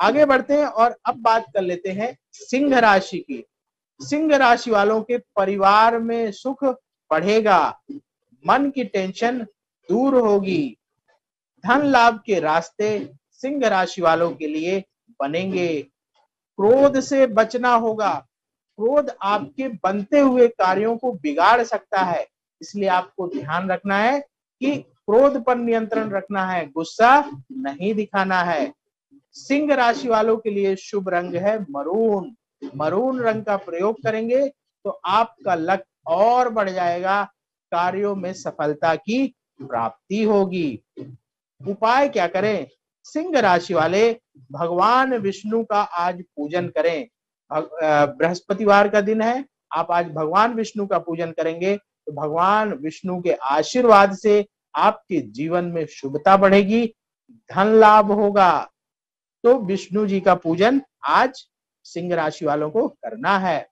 आगे बढ़ते हैं और अब बात कर लेते हैं सिंह राशि की। सिंह राशि वालों के परिवार में सुख बढ़ेगा, मन की टेंशन दूर होगी। धन लाभ के रास्ते सिंह राशि वालों के लिए बनेंगे। क्रोध से बचना होगा। क्रोध आपके बनते हुए कार्यों को बिगाड़ सकता है। इसलिए आपको ध्यान रखना है कि क्रोध पर नियंत्रण रखना है, गुस्सा नहीं दिखाना है। सिंह राशि वालों के लिए शुभ रंग है मरून। मरून रंग का प्रयोग करेंगे तो आपका लक और बढ़ जाएगा, कार्यों में सफलता की प्राप्ति होगी। उपाय क्या करें? सिंह राशि वाले, भगवान विष्णु का आज पूजन करें। बृहस्पतिवार का दिन है, आप आज भगवान विष्णु का पूजन करेंगे तो भगवान विष्णु के आशीर्वाद से आपके जीवन में शुभता बढ़ेगी, धन लाभ होगा। तो विष्णु जी का पूजन आज सिंह राशि वालों को करना है।